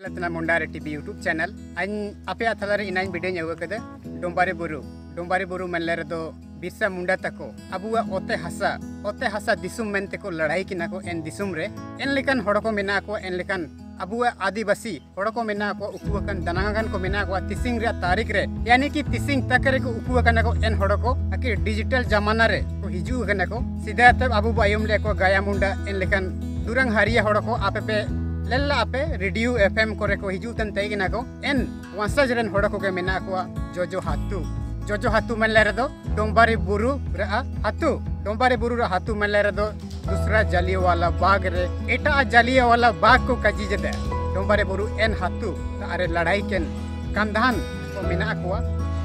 लतना मुंडारे TV YouTube channel आज आपे आथार इना बीडे अगुकद डोबारे बु डोबारे बु मेले बिरसा मुंडा तक अब ओते हासा ओते हासा दिसुम को लड़ाई किना को एन दिसुम एन लेकान को मेना को एन लेकान अब आदिवासी को मेना को उकुकन दनागन को मेना को तिसिंग रे तारिख रे यानी कि तिसिंग तक रे को उकुकना को एन को कि डिजिटल जमाना रे को हिजु कना को सीधा त अब आयम को गाया मुंडा एन लेकान दुरंग हारिया को आपे पे लल आपे रेडियो एफ़ एम को हजूत एन वंशज रेन हड़को के मे जोजो हतु जोजो हतु मेन डोंबारे बुरु हतु डोंबारे बुरु हतु मेन दूसरा जालिया वाला बाग रे एटा जालिया बाग को काजीजे डोंबारे बुरु एन हतु तारे लड़ाई के कंधान को मे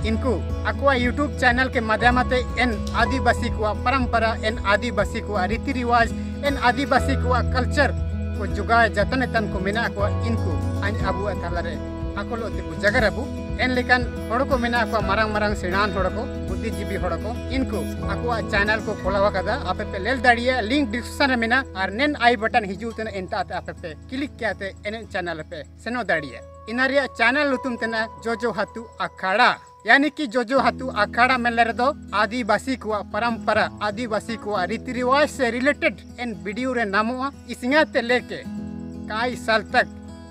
इनको आकुआ यूट्यूब चैनल के माध्यम से एन आदिवासी को परंपरा एन आदिवासी को रीति रिवाज एन आदिवासी को कल्चर को जुगाए जतन तन को मिना कुआ इनको अन अबु तलरे अकोलो ते जगर अबु। एन लेकन हड़ को मिना कुआ मरंग मरंग सेणान हड़ को, बुद्धिजीवी हड़ को इनको अकुआ चैनल को खोलावा कदा, आपे पे लेल दाड़िए लिंक डिस्क्रिप्शन रे मिना और नेन आई बटन हिजू तेन एंता आपे पे क्लिक किया ते एन चैनल पे। सेनो दाड़िए इनारिया चैनल लुतुम तेना जोजो हातु अखाड़ा। यानी कि जोजो हातु अखाड़ा में ले दो, आदिवासी को परंपरा, आदिवासी को रीति रिवाज से रिलेटेड इन वीडियो रे नामो इसिंगा ते लेके कई साल तक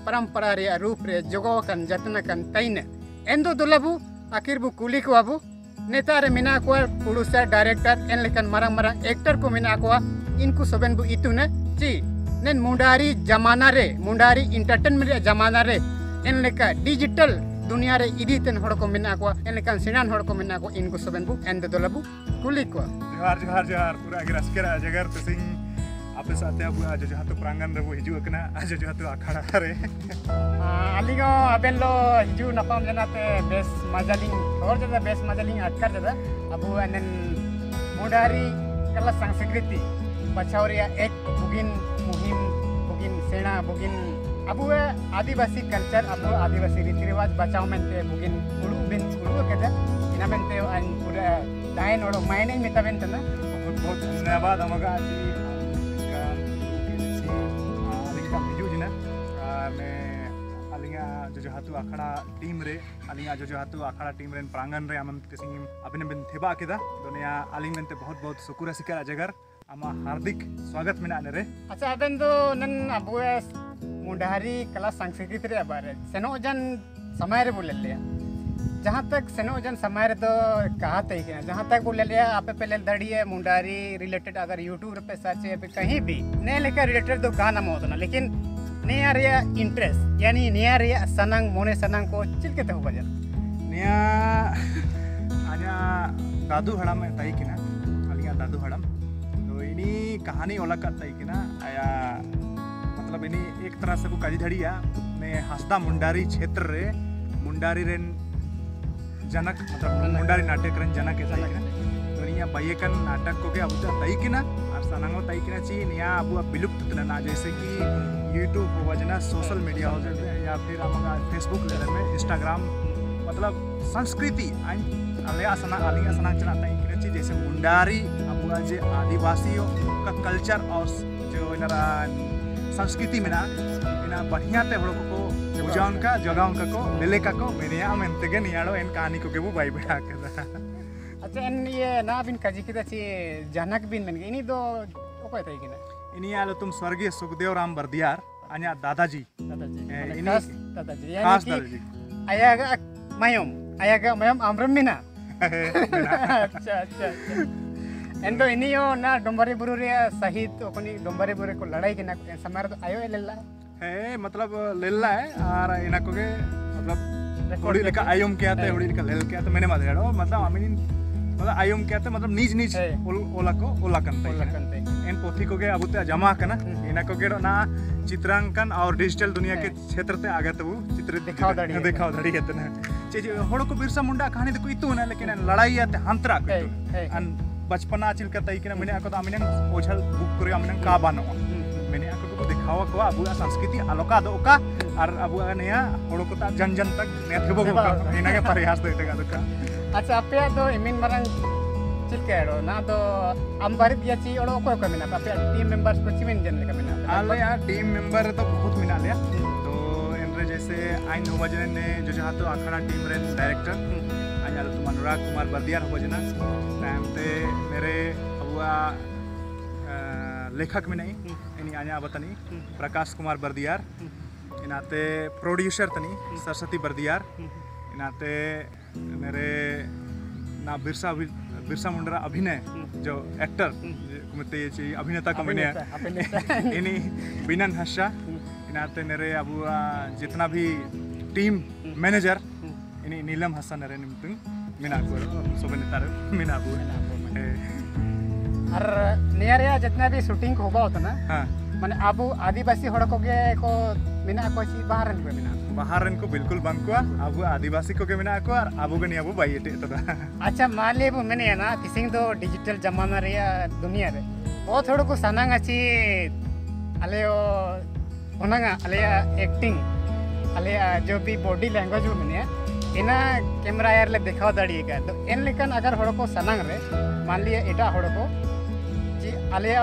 परंपरा रे, रूप रे, जोगो कन, जतन कन, तैन। एंदो दुलबु, आखिर बु कुली को अबु नेता रे मिना को प्रोड्यूसर डायरेक्टर एन लेकन मरंग मरंग एक्टर को मिना को इनको सबन बु इतुने ची, नेन मुंडारी जमाना रे, मुंडारी इंटरटेनमेंट रे जमाना रे, एन लेका डिजिटल दुनिया रे इदी तेन हड़ को मेना को एन लेकन सिनान हड़ को मेना को इनको सबन बु एंद दोलबु कुली को जोहार जोहार जोहार पूरा अगर अस्केरा जगर तसिंग आपे साथे अब जो जो हातो प्रांगण रे वो हिजू कना आज जो हातो अखाड़ा रे अलिंग अबेन लो हिजू नपाम जनाते बेस मजालिंग और जदा बेस मजालिंग अटकर जदा अबु एनन मुंडारी कला संस्कृति बचावरिया एक बुगिन मुहिम बुगिन सेना बुगिन अबु आदिवासी कल्चर अबु आदिवासी रीति रिवाज बचाव मेनते बुगिन उड़ू बिन केदा इना मेनते अन पूरा दाइन ओडो मायने मिताबेन तना बहुत बहुत धन्यवाद अमगा जी। का अलिंग का हिजू जिना ने अलिंगा जो जो अखाड़ा टीम रे अलिंगा जो जो अखाड़ा टीम रे प्रांगण रे आमन तसिंग अबिन बिन थेबा केदा दुनिया अलिंग मेनते बहुत बहुत शुक्र सिकरा जगर आमा हार्दिक स्वागत मेना रे। अच्छा अबेन दो नन अबु मुंडारी कला संस्कृति रे बारे। सेनो जन समय रे बोले लिया जहाँ तक सेनो जन समय रे तो कहा तय के जहाँ तक बोले लिया आपे पहले दड़िए मुंडारी रिलेटेड अगर यूट्यूब पे सर्च पे कहीं भी ने लेकर रिलेटेड तो कहा नाम होता ना। लेकिन निया रे इंटरेस्ट यानी निया रे सनंग, मोने सनंग को चिलके ते हो बजन निया, आजा दादू हड़म तई किना अलिया दादू हड़म तो इनी कहानी ओला का तई किना आया तरह से को काजी धड़िया ने हसदा मुंडारी क्षेत्र रे, मुंडारी रेन जनक मतलब मुंडारी नाटक रेन जनक ऐसा किना तो नाटक को के अब तई किना और सनंगो तई किना ची, निया अब विलुप्त ना जैसे कि यूट्यूब हो वजना सोशल मीडिया हो जाए या फिर हमारा फेसबुक लेवल में इंस्टाग्राम मतलब संस्कृति आलिया सना आलिया सना चना जैसे मुंडारी, अब जे आदिवासियों का कल्चर और जो इनरा संस्कृति में ना इना बढ़िया ते हड़ो को बुझाउन का जगाउन का को लेले का को मेरे यहाँ में तेगे नियाड़ो इन कहानी को के वो बाई बैठा के अच्छा एन ये ना बिन काजी के ची जनक बिन मन इनी दो ओको तय के इनी आलो तुम स्वर्गीय सुखदेव राम बर्दियार अन्या दादाजी। दादाजी माने इनी- खास दादाजी खास यानी कि दादाजी। ayaga mayom ayaga mayom amram mina अच्छा अच्छा। ना डोंबरी बुरु रे सहित ओकनी डोंबरी बुरु को लड़ाई के ना समार तो आयो एलेला है मतलब लेला है और इना को के मतलब हुड़ी लिखा आयुम क्या थे हुड़ी लिखा लेल क्या थे मैंने मत यारो मतलब आमीन मतलब आयुम क्या थे मतलब नीज नीज है। ओल- ओला को ओला कंते लकनते इन पोथी को के अब ते जमा कना इना को के ना चित्रांकन और डिजिटल दुनिया के क्षेत्र ते आगे तो वो चित्रित दिखाव दाड़ी। दिखाव दाड़ी है तना चीज़ होड़ को बिरसा मुंडा कहानी तो कोई तो ना लेकिन लड़ाई आते हंतरा को अन बचपना चिल का तई किना मैंने आको तो आमिन ओझल बुक करे आमिन का बानो मैंने आको को दिखावा को अबु संस्कृति आलोका दो का और अबु नया होड़ को जन जन तक ने थेबो को इना के प्रयास दे का का। अच्छा आपे दो इमिन मरंग चिलके रो ना दो अंबारित या ची ओड़ो को को मिना आपे टीम मेंबर्स को चिमिन जन लेका मिना आले यार टीम मेंबर तो बहुत मिना लिया तो इनरे जैसे आइन हो बजने ने जो जहाँ तो अखाड़ा टीम रे डायरेक्टर तुम अनुराग कुमार बर्दियार हो बजना टाइम ते मेरे अबुआ लेखक में नहीं इनी आया बतानी प्रकाश कुमार बर्दियार इनाते प्रोड्यूसर तनी सरस्वती बर्दियार इनाते मेरे ना बिरसा बिरसा मुंडरा अभिनय जो एक्टर कुमते ये अभिनेता को मैंने इनी बिनन हर्षा इनाते मेरे अब जितना भी टीम मैनेजर इनी नीलम हसन नरे निमतुंग मिना को सोबे नेतार मिना बु और नियर या जितना भी शूटिंग होगा होता ना हाँ माने आबू आदिवासी हड़ को गे को मिना को ची बाहर को मिना बाहर को बिल्कुल बंद को अब आदिवासी को के मिना को और अब को अब बाई टे तो अच्छा मान ले मैंने ना तिसिंग दो डिजिटल जमाना रे दुनिया रे ओ थोड़ा को सनांग अच्छी अले ओ अले एक्टिंग अले जो भी बॉडी लैंग्वेज में मैंने इना कैमरा यार ले दिखाओ दाड़िएगा तो इन लेकिन अगर हड़ को सनांग रे, मान लिया एटा हड़ को, जी अले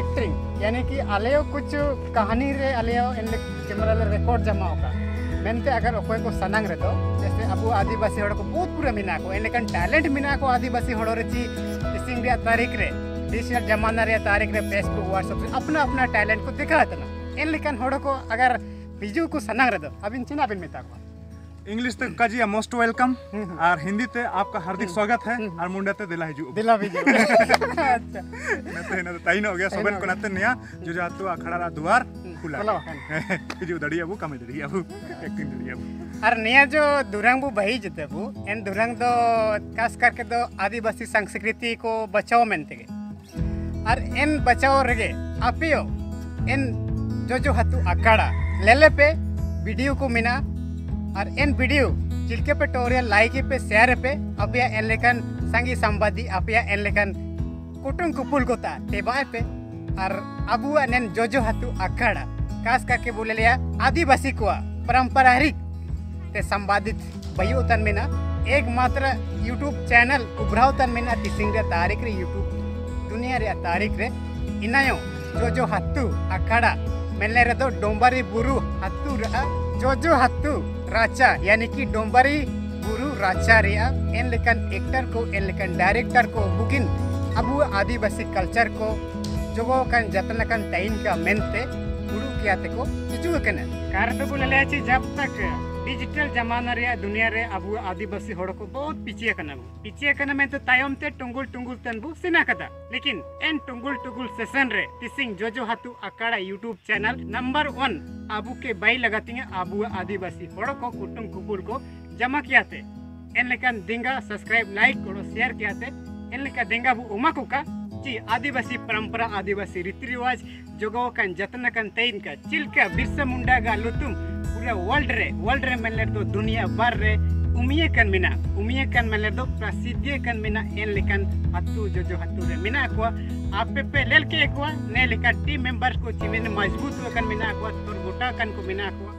एक्टिंग यानी कि अले कुछ कहानी रे अले इन कैमरा ले रिकॉर्ड जमा होगा। मेनते अगर अकोय को सनांग रे तो जैसे अब आदिवासी हड़ को बहुत पूरा मिना को एनलेकन टैलेंट मिना को आदिवासी हड़ रे ची इसिंग रे तारीख रे डिजिटल जमाना रे, तारीख रे फेसबुक व्हाट्सएप रे अपना अपना टैलेंट को दिखा तना एनलेकन हड़ को अगर बिजू को सनांग रे तो अबिन चिना बिन मिता को। इंग्लिश ते काजी मोस्ट वेलकम और हिंदी ते आपका हार्दिक स्वागत है और मुंडा ते दिला हिजू दिला बिजू अच्छा। नते न ताई हो गया। सबन को नते नया जो जा तो अखड़ा रा द्वार खुला। खुला हिजू दड़ी अबू कम दड़ी अबू एक्टिंग दड़ी अबू और निया जो दुरंग बु बही जते बु एन दुरंग दो खास करके दो आदिवासी संस्कृति को बचाओ मेनते गे और इन बचाओ रगे आपियो इन जो जो हतु अखाड़ा लेले पे वीडियो को मिना और इन वीडियो चिलके पे टोरियल लाइक पे शेयर पे अपिया एन लेकन संगी संवादी अपिया एन लेकन कुटुम कुपुल को ता टेबाय पे, और अबु नेन जो जो हतु अखाड़ा खास करके बोले लिया, आदिवासी को पारंपरिक ते संवादित बयु तन में ना, एकमात्र यूट्यूब चैनल उभराव तन में ना, तिसिंग रे तारीख रे यूट्यूब दुनिया रे तारीख रे, इनायो जो हत्तु अखाड़ा मेले रे दो डोंबारी बुरु हत्तु जोजो हत्तु राचा, यानी कि डोंबारी बुरु राचा रिया इन लेकिन एक्टर को इन लेकिन डायरेक्टर को बुकिन अब आदिवासी कल्चर को जो वो कन जतन कन टाइम का मेनते गुरु किया ते को किचु कने। कार तो बोले जब तक डिजिटल जमाना रे, दुनिया रे अबु आदिवासी हड़ को बहुत पीछे कना पीछे कना में तो तायम ते टुंगुल टुंगुल तन बु, सिना कदा। लेकिन एन टुंगुल टुंगुल सेशन रे तिसिंग जो जो हातु अकाड़ा यूट्यूब चैनल नंबर वन आबू के बाई लगाती हैं आबू आदिवासी हड़ को कुटुम कुपुल को जमा किया थे। एन लेकन दिंगा सब्सक्राइब लाइक करो शेयर किया थे। एन लेका दिंगा बु उमा कुका, ची आदिवासी परंपरा, आदिवासी रीति रिवाज जोगो कन जतन कन तैन का, चिलका, बिरसा मुंडा गा लुतुम पूरा वर्ल्ड रे वर्ल्ड रे मेले तो दुनिया भर रे। उमिये कन मिना, उमिये कन मेले तो प्रसिद्ध कन मिना, एन लेकन हत्तू, जो जो हत्तू रे मिना को आप पे लेल के को ने लेका टीम मेंबर्स को चिमिन मज़बूत कन मिना को तोर गोटा कन को मिना को